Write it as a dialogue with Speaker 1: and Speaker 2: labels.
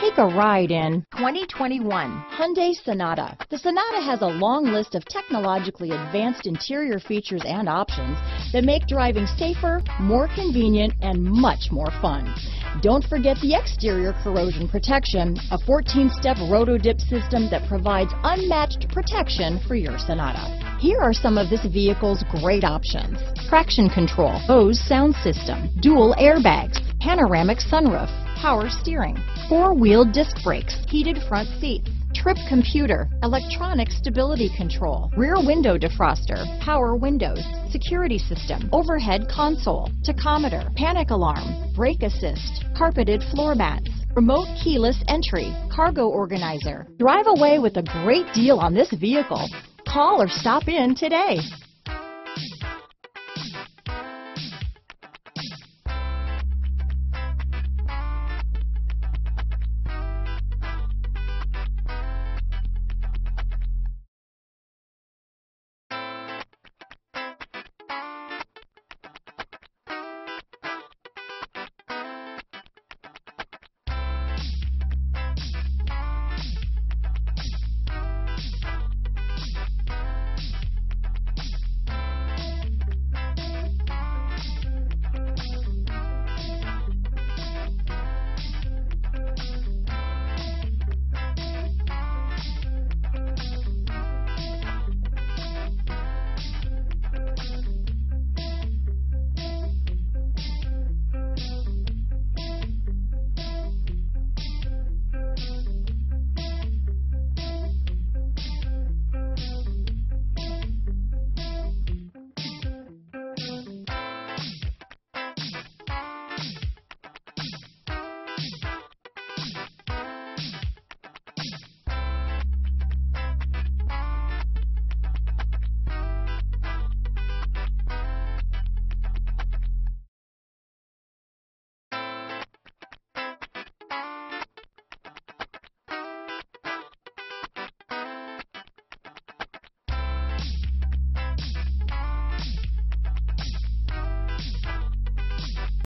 Speaker 1: Take a ride in 2021 Hyundai Sonata. The Sonata has a long list of technologically advanced interior features and options that make driving safer, more convenient, and much more fun. Don't forget the exterior corrosion protection, a 14-step roto-dip system that provides unmatched protection for your Sonata. Here are some of this vehicle's great options. Traction control, Bose sound system, dual airbags, panoramic sunroof, power steering, four-wheel disc brakes, heated front seats, trip computer, electronic stability control, rear window defroster, power windows, security system, overhead console, tachometer, panic alarm, brake assist, carpeted floor mats, remote keyless entry, cargo organizer. Drive away with a great deal on this vehicle. Call or stop in today.